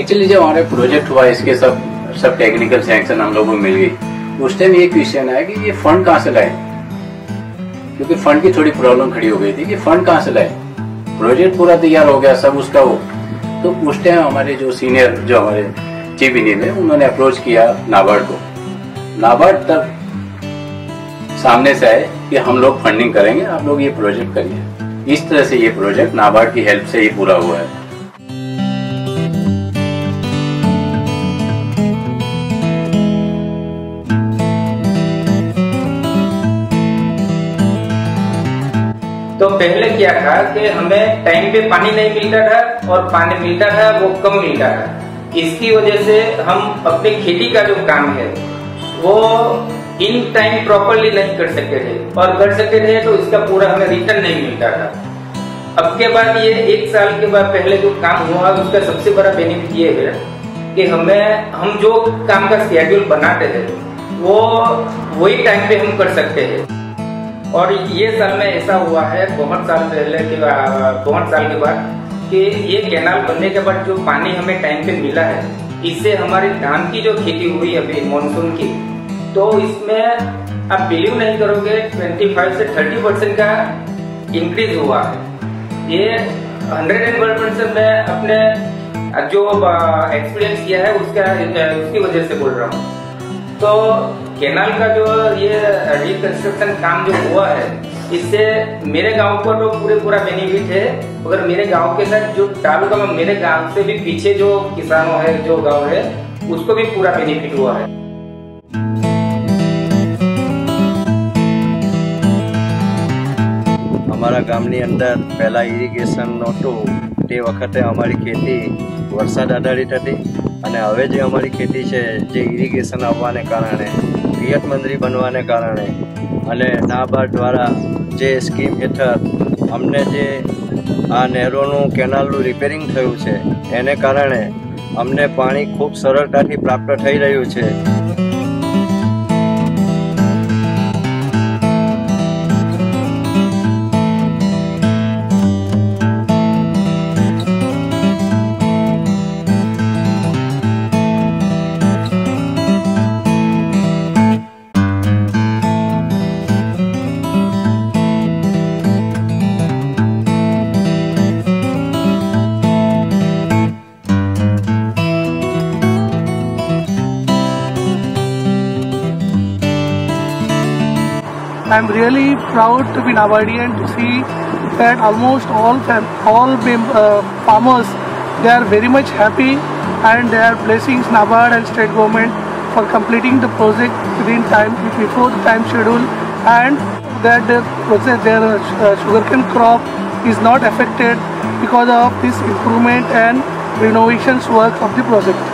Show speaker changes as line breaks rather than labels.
Actually जब हमारे project हुआ, इसके सब सब टेक्निकल सैंक्शन हम लोगों को मिल गई। उस टाइम ये क्वेश्चन आया कि ये फंड कहाँ से लाए? क्योंकि फंड की थोड़ी प्रॉब्लम खड़ी हो गई थी कि फंड कहाँ से लाए? प्रोजेक्ट पूरा तैयार हो गया, सब उसका वो तो उस टाइम हमारे जो सीनियर जो हमारे चीफ इंजीनियर उन्होंने अप्रोच किया नाबार्ड को। नाबार्ड तब सामने से आए कि हम लोग फंडिंग करेंगे, आप लोग ये प्रोजेक्ट करिए। इस तरह से ये प्रोजेक्ट नाबार्ड की हेल्प से ही पूरा हुआ है।
तो पहले क्या था कि हमें टाइम पे पानी नहीं मिलता था और पानी मिलता था, वो कम मिलता था। इसकी वजह से हम अपने खेती का जो काम है, वो इन टाइम प्रॉपरली नहीं कर सकते थे। और कर सकते थे तो इसका पूरा हमें रिटर्न नहीं मिलता था। अब के बाद ये एक साल के बाद पहले जो काम हुआ, उसका सबसे बड़ा बेनिफिट ये है कि हमें, हम जो काम का शेड्यूल बनाते थे, वो, वही टाइम पे हम कर सकते हैं और ये साल में ऐसा हुआ है, बहुत साल पहले के बहुत साल के बाद, कि ये कैनाल बनने के बाद जो पानी हमें टाइम पे मिला है, इससे हमारी धान की जो खेती हुई अभी मानसून की तो इसमें आप बिलीव नहीं करोगे 25 से 30 परसेंट का इंक्रीज हुआ है। ये हंड्रेड एंड वन परसेंट मैं अपने जो एक्सपीरियंस किया है, उसका, उसकी वजह से बोल रहा हूँ। तो कैनाल का जो ये रिकंस्ट्रक्शन काम जो हुआ है इससे मेरे गांव को तो पूरे पूरा बेनिफिट है मगर मेरे गांव के साथ जो तालुका में मेरे गांव से भी पीछे जो किसानों है जो गांव है उसको भी पूरा बेनिफिट हुआ है
અમારા ગામની અંદર પહેલાં ઇરિગેશન નહોતું તે વખતે અમારી ખેતી વરસાદ આધારિત હતી અને હવે જે અમારી ખેતી છે જે ઇરિગેશન આવવાને કારણે પિયત મંત્રી બનવાને કારણે અને નાબાર્ડ દ્વારા જે સ્કીમ હેઠળ અમને જે આ નહેરોનું, કેનાલનું રિપેરિંગ થયું છે, એને કારણે અમને પાણી ખૂબ સરળતાથી પ્રાપ્ત થઈ રહ્યું છે.
I'm really proud to be Navardian to see that almost all all uh, farmers they are very much happy and they are blessing Nabard and state government for completing the project within time before the time schedule and that their, their uh, sugarcane crop is not affected because of this improvement and renovations work of the project.